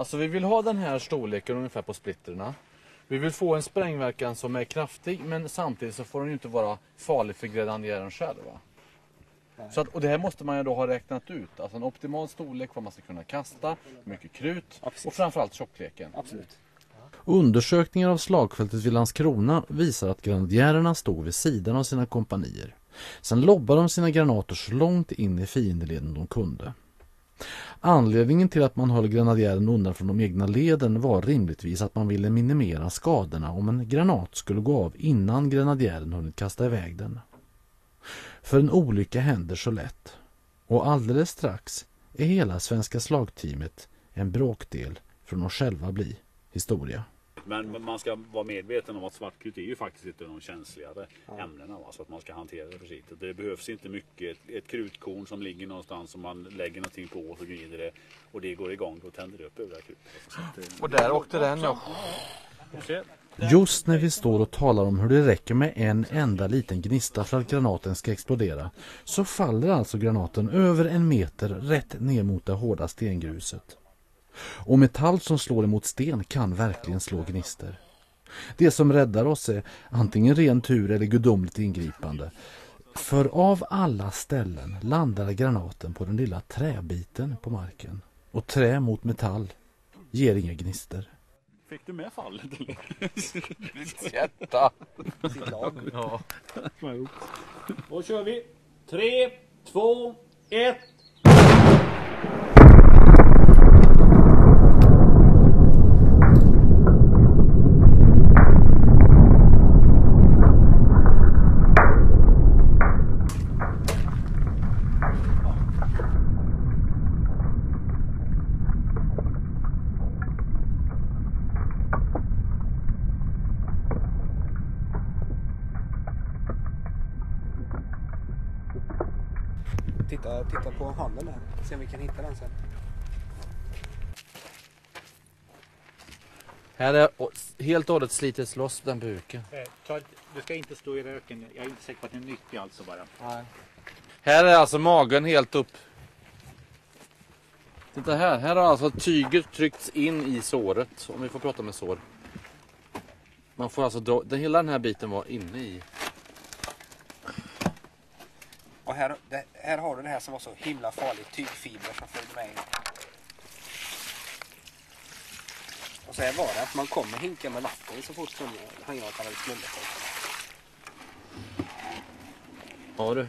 Alltså vi vill ha den här storleken ungefär på splitterna. Vi vill få en sprängverkan som är kraftig men samtidigt så får den ju inte vara farlig för grenadjären själv. Va? Så att, och det här måste man ju då ha räknat ut. Alltså en optimal storlek, vad man ska kunna kasta, mycket krut precis. och framförallt tjockleken. Absolut. Undersökningar av slagfältet vid Landskrona visar att grenadjärerna stod vid sidan av sina kompanier. Sen lobbade de sina granater så långt in i fiendeleden de kunde. Anledningen till att man höll grenadjären undan från de egna leden var rimligtvis att man ville minimera skadorna om en granat skulle gå av innan grenadjären hunnit kasta iväg den. För en olycka händer så lätt. Och alldeles strax är hela svenska slagteamet en bråkdel från att själva bli historia. Men man ska vara medveten om att svartkrut är ju faktiskt ett av de känsligare ämnena. Va? Så att man ska hantera det försiktigt. Det behövs inte mycket. Ett, ett krutkorn som ligger någonstans som man lägger någonting på och så glider det och det går igång. Då tänder upp här krutet. Och där åkte den ja. Och. Just när vi står och talar om hur det räcker med en enda liten gnista för att granaten ska explodera så faller alltså granaten över en meter rätt ner mot det hårda stengruset. Och metall som slår emot sten kan verkligen slå gnister. Det som räddar oss är antingen ren tur eller gudomligt ingripande. För av alla ställen landar granaten på den lilla träbiten på marken. Och trä mot metall ger inga gnister. Fick du med fallet eller? Jätta. Ja. Då kör vi. Tre, två, ett. Titta, titta på handen där. Se om vi kan hitta den sen. Här är helt och hållet slitits loss den buken. Du ska inte stå i röken. Jag är inte säker på att den är nyttig alltså bara. Nej. Här är alltså magen helt upp. Titta här, här har alltså tyget tryckts in i såret. Om vi får prata med sår. Man får alltså dra, den, hela den här biten var inne i. Och här, det, här har du det här som var så himla farligt. Tygfiber som följde med in. Och så här var det att man kommer hinka med lappen så fort som handgranaten hade smullat. Ja du.